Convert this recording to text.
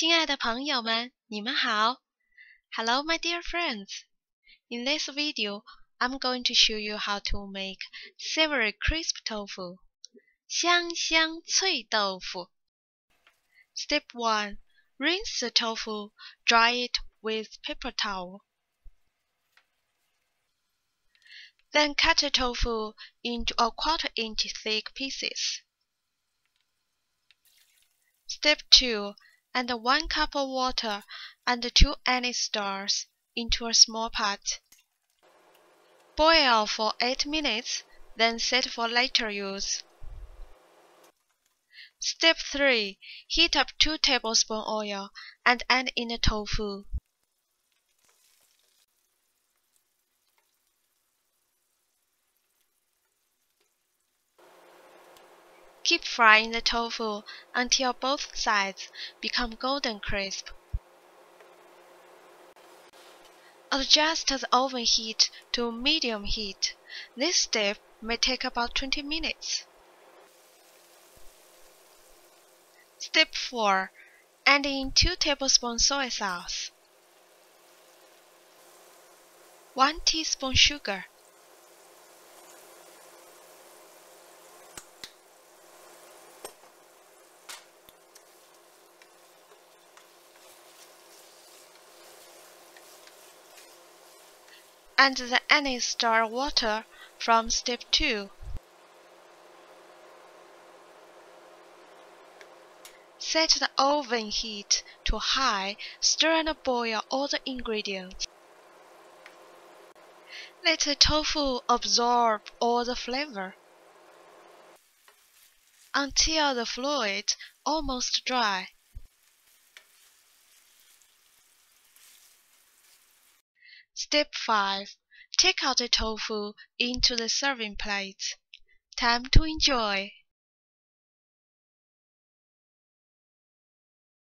亲爱的朋友们，你们好！Hello, my dear friends. In this video, I'm going to show you how to make savory crisp tofu. 香香脆豆腐。Step 1. Rinse the tofu, dry it with paper towel. Then cut the tofu into a quarter inch thick pieces. Step 2. Add 1 cup of water and 2 anise stars into a small pot. Boil for 8 minutes, then set for later use. Step 3. Heat up 2 tablespoons oil and add in the tofu. Keep frying the tofu until both sides become golden crisp. Adjust the oven heat to medium heat. This step may take about 20 minutes. Step 4. Add in 2 tablespoons soy sauce, 1 teaspoon sugar, and the anise star water from step 2. Set the oven heat to high, stir and boil all the ingredients. Let the tofu absorb all the flavor until the fluid almost dry. Step 5. Take out the tofu into the serving plate. Time to enjoy.